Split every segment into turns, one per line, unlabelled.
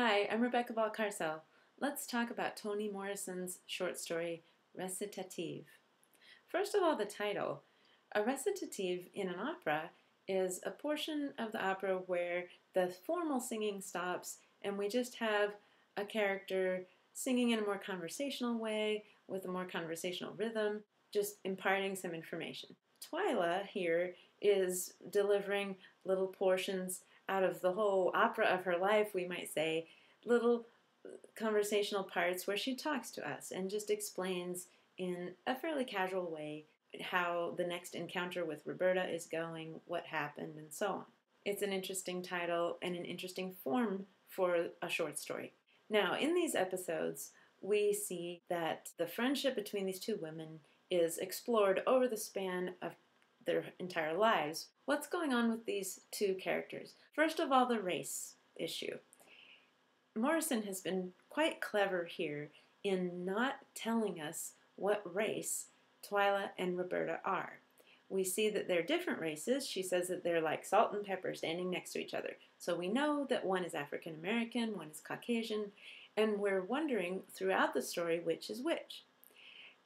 Hi, I'm Rebecca Balcarcel. Let's talk about Toni Morrison's short story, Recitatif. First of all, the title. A recitative in an opera is a portion of the opera where the formal singing stops and we just have a character singing in a more conversational way with a more conversational rhythm, just imparting some information. Twyla here is delivering little portions out of the whole opera of her life, we might say, little conversational parts where she talks to us and just explains in a fairly casual way how the next encounter with Roberta is going, what happened, and so on. It's an interesting title and an interesting form for a short story. Now, in these episodes, we see that the friendship between these two women is explored over the span of their entire lives. What's going on with these two characters? First of all, the race issue. Morrison has been quite clever here in not telling us what race Twyla and Roberta are. We see that they're different races. She says that they're like salt and pepper standing next to each other. So we know that one is African American, one is Caucasian, and we're wondering throughout the story which is which.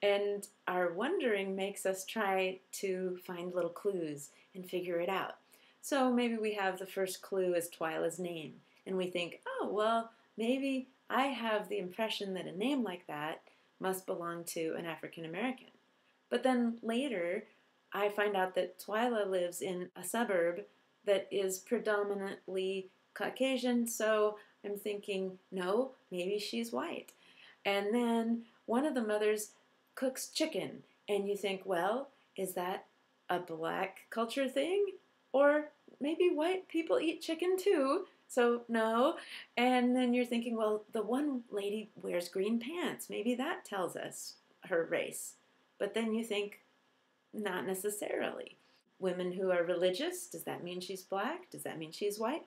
And our wondering makes us try to find little clues and figure it out. So maybe we have the first clue as Twyla's name, and we think, oh, well, maybe I have the impression that a name like that must belong to an African American. But then later, I find out that Twyla lives in a suburb that is predominantly Caucasian, so I'm thinking, no, maybe she's white. And then one of the mothers cooks chicken, and you think, well, is that a black culture thing? Or maybe white people eat chicken too, so no. And then you're thinking, well, the one lady wears green pants. Maybe that tells us her race. But then you think, not necessarily. Women who are religious, does that mean she's black? Does that mean she's white?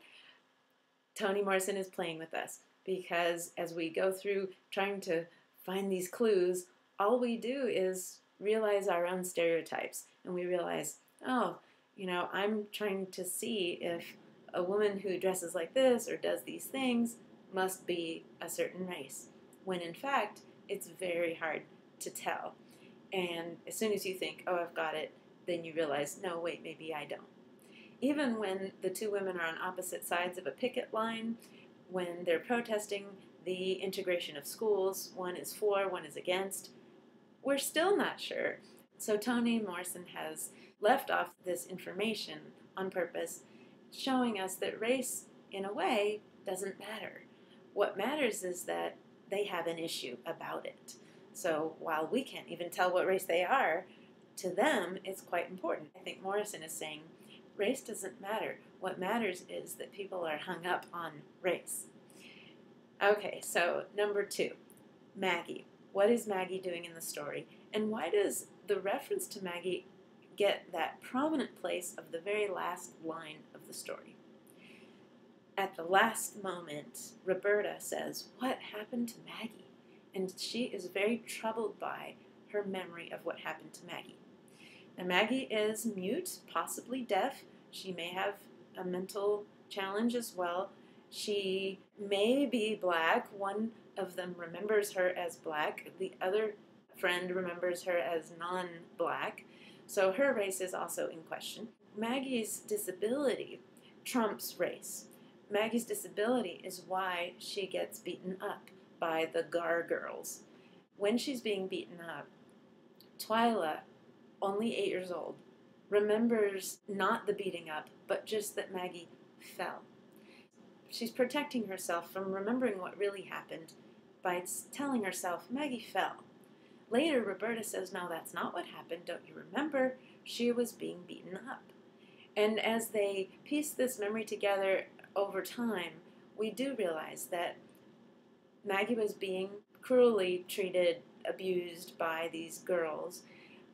Toni Morrison is playing with us because as we go through trying to find these clues, all we do is realize our own stereotypes and we realize, oh, you know, I'm trying to see if a woman who dresses like this or does these things must be a certain race, when in fact, it's very hard to tell. And as soon as you think, oh, I've got it, then you realize, no, wait, maybe I don't. Even when the two women are on opposite sides of a picket line, when they're protesting the integration of schools, one is for, one is against, we're still not sure. So Toni Morrison has left off this information on purpose, showing us that race, in a way, doesn't matter. What matters is that they have an issue about it. So while we can't even tell what race they are, to them it's quite important. I think Morrison is saying race doesn't matter. What matters is that people are hung up on race. Okay, so number two, Maggie. What is Maggie doing in the story? And why does the reference to Maggie get that prominent place of the very last line of the story? At the last moment, Roberta says, What happened to Maggie? And she is very troubled by her memory of what happened to Maggie. Now, Maggie is mute, possibly deaf. She may have a mental challenge as well. She may be black. One of them remembers her as black, the other friend remembers her as non black, so her race is also in question. Maggie's disability trumps race. Maggie's disability is why she gets beaten up by the Gar girls. When she's being beaten up, Twyla, only eight years old, remembers not the beating up, but just that Maggie fell. She's protecting herself from remembering what really happened by telling herself, Maggie fell. Later, Roberta says, No, that's not what happened. Don't you remember? She was being beaten up. And as they piece this memory together over time, we do realize that Maggie was being cruelly treated, abused by these girls,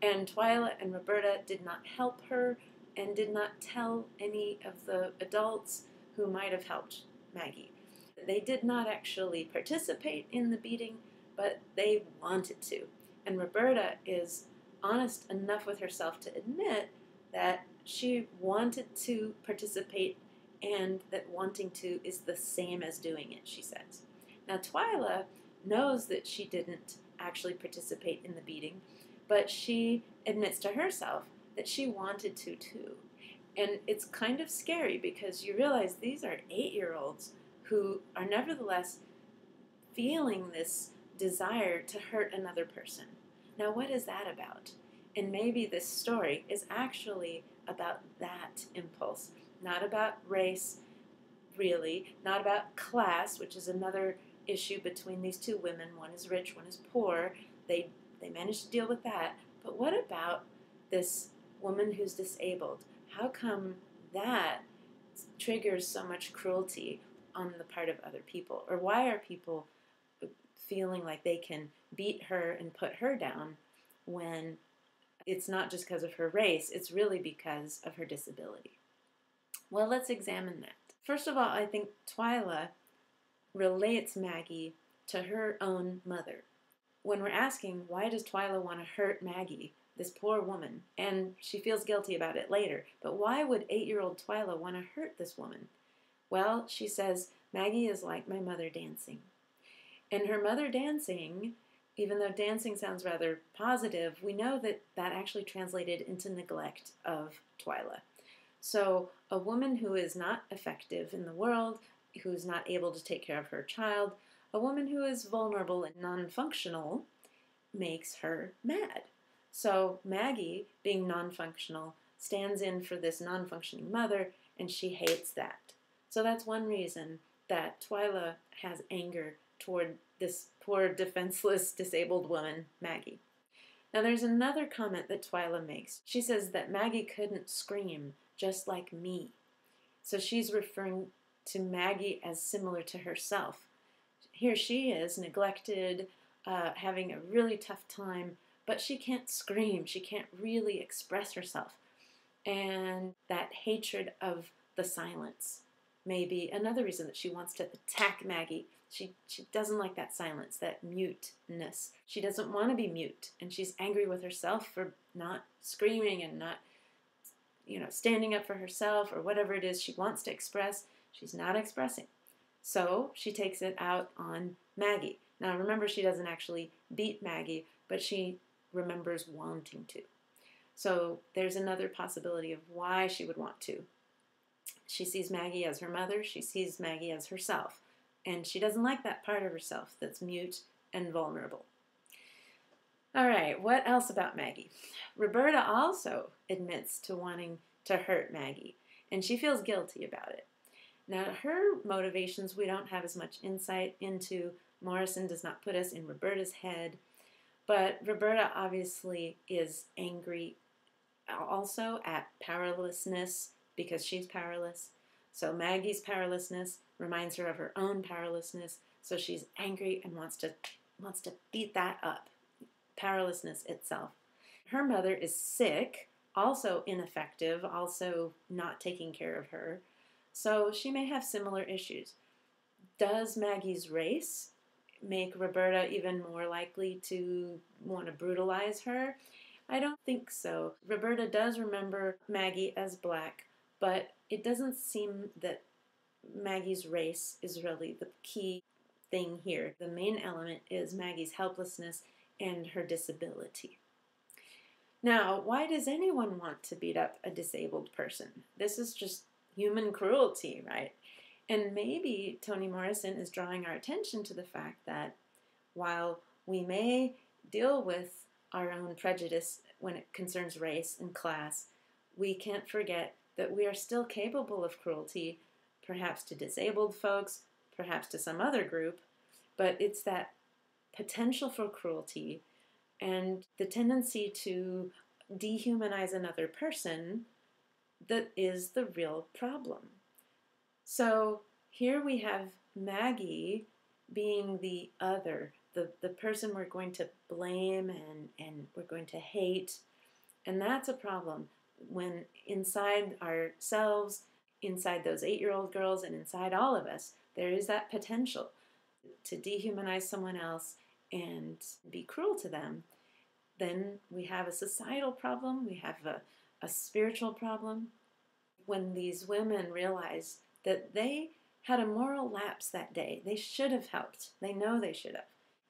and Twyla and Roberta did not help her and did not tell any of the adults who might have helped Maggie. They did not actually participate in the beating, but they wanted to. And Roberta is honest enough with herself to admit that she wanted to participate and that wanting to is the same as doing it, she says. Now, Twyla knows that she didn't actually participate in the beating, but she admits to herself that she wanted to too. And it's kind of scary because you realize these are eight year olds who are nevertheless feeling this desire to hurt another person. Now, what is that about? And maybe this story is actually about that impulse, not about race, really, not about class, which is another issue between these two women. One is rich, one is poor. They they managed to deal with that. But what about this woman who's disabled? How come that triggers so much cruelty on the part of other people? Or why are people feeling like they can beat her and put her down when it's not just because of her race, it's really because of her disability? Well, let's examine that. First of all, I think Twyla relates Maggie to her own mother. When we're asking, why does Twyla want to hurt Maggie, this poor woman, and she feels guilty about it later, but why would eight year old Twyla want to hurt this woman? Well, she says, Maggie is like my mother dancing. And her mother dancing, even though dancing sounds rather positive, we know that that actually translated into neglect of Twyla. So, a woman who is not effective in the world, who's not able to take care of her child, a woman who is vulnerable and non functional, makes her mad. So Maggie, being non functional, stands in for this non functioning mother, and she hates that. So that's one reason that Twyla has anger toward this poor, defenseless, disabled woman, Maggie. Now, there's another comment that Twyla makes. She says that Maggie couldn't scream just like me. So she's referring to Maggie as similar to herself. Here she is, neglected, uh, having a really tough time, but she can't scream. She can't really express herself. And that hatred of the silence may be another reason that she wants to attack Maggie. She, she doesn't like that silence, that muteness. She doesn't want to be mute, and she's angry with herself for not screaming and not, you know, standing up for herself or whatever it is she wants to express. She's not expressing. So she takes it out on Maggie. Now remember, she doesn't actually beat Maggie, but she remembers wanting to. So there's another possibility of why she would want to. She sees Maggie as her mother, she sees Maggie as herself, and she doesn't like that part of herself that's mute and vulnerable. All right, what else about Maggie? Roberta also admits to wanting to hurt Maggie, and she feels guilty about it. Now, her motivations we don't have as much insight into. Morrison does not put us in Roberta's head, but Roberta obviously is angry also at powerlessness because she's powerless. So Maggie's powerlessness reminds her of her own powerlessness, so she's angry and wants to wants to beat that up. Powerlessness itself. Her mother is sick, also ineffective, also not taking care of her. So she may have similar issues. Does Maggie's race make Roberta even more likely to want to brutalize her? I don't think so. Roberta does remember Maggie as black, but it doesn't seem that Maggie's race is really the key thing here. The main element is Maggie's helplessness and her disability. Now, why does anyone want to beat up a disabled person? This is just human cruelty, right? And maybe Toni Morrison is drawing our attention to the fact that while we may deal with our own prejudice when it concerns race and class, we can't forget that we are still capable of cruelty, perhaps to disabled folks, perhaps to some other group, but it's that potential for cruelty and the tendency to dehumanize another person that is the real problem. So here we have Maggie being the other, the, the person we're going to blame and, and we're going to hate. And that's a problem when inside ourselves, inside those eight year old girls, and inside all of us, there is that potential to dehumanize someone else and be cruel to them. Then we have a societal problem, we have a a spiritual problem. When these women realize that they had a moral lapse that day. They should have helped. They know they should have.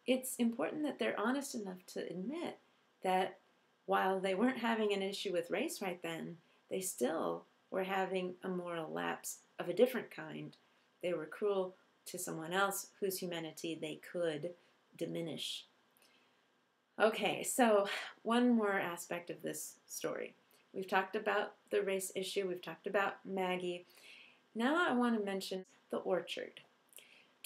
It's important that they're honest enough to admit that while they weren't having an issue with race right then, they still were having a moral lapse of a different kind. They were cruel to someone else whose humanity they could diminish. Okay, so one more aspect of this story. We've talked about the race issue, we've talked about Maggie. Now I want to mention the orchard.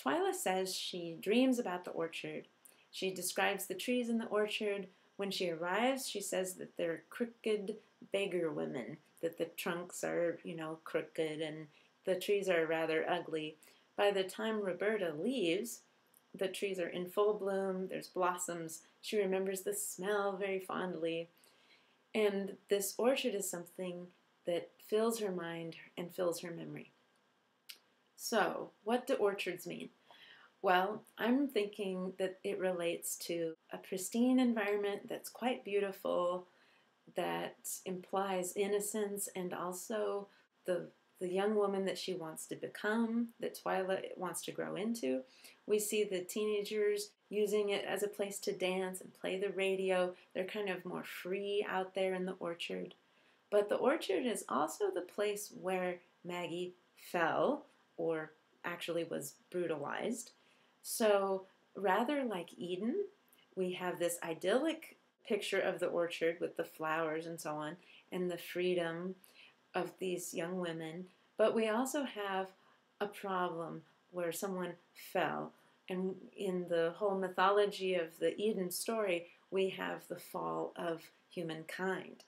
Twyla says she dreams about the orchard. She describes the trees in the orchard. When she arrives, she says that they're crooked beggar women, that the trunks are, you know, crooked and the trees are rather ugly. By the time Roberta leaves, the trees are in full bloom, there's blossoms. She remembers the smell very fondly. And this orchard is something that fills her mind and fills her memory. So, what do orchards mean? Well, I'm thinking that it relates to a pristine environment that's quite beautiful, that implies innocence and also the the young woman that she wants to become, that Twyla wants to grow into. We see the teenagers using it as a place to dance and play the radio. They're kind of more free out there in the orchard. But the orchard is also the place where Maggie fell, or actually was brutalized. So rather like Eden, we have this idyllic picture of the orchard with the flowers and so on, and the freedom of these young women, but we also have a problem where someone fell. And in the whole mythology of the Eden story, we have the fall of humankind,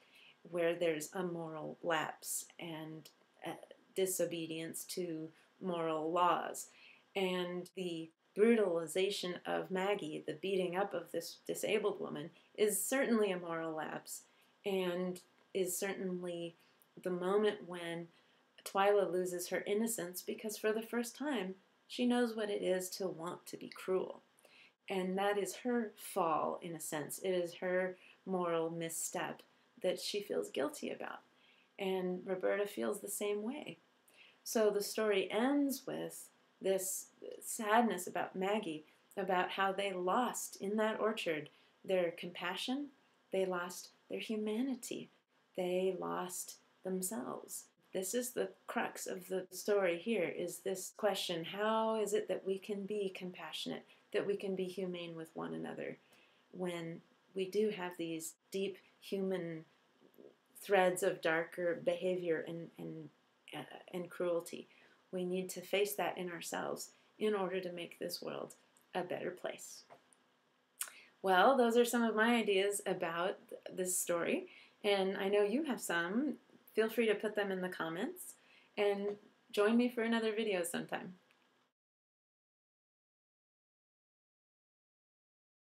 where there's a moral lapse and uh, disobedience to moral laws. And the brutalization of Maggie, the beating up of this disabled woman, is certainly a moral lapse and is certainly the moment when Twyla loses her innocence because for the first time she knows what it is to want to be cruel. And that is her fall, in a sense. It is her moral misstep that she feels guilty about. And Roberta feels the same way. So the story ends with this sadness about Maggie, about how they lost in that orchard their compassion, they lost their humanity, they lost themselves. This is the crux of the story here is this question, how is it that we can be compassionate, that we can be humane with one another when we do have these deep human threads of darker behavior and and Uh, and cruelty. We need to face that in ourselves in order to make this world a better place. Well, those are some of my ideas about this story, and I know you have some feel free to put them in the comments and join me for another video sometime.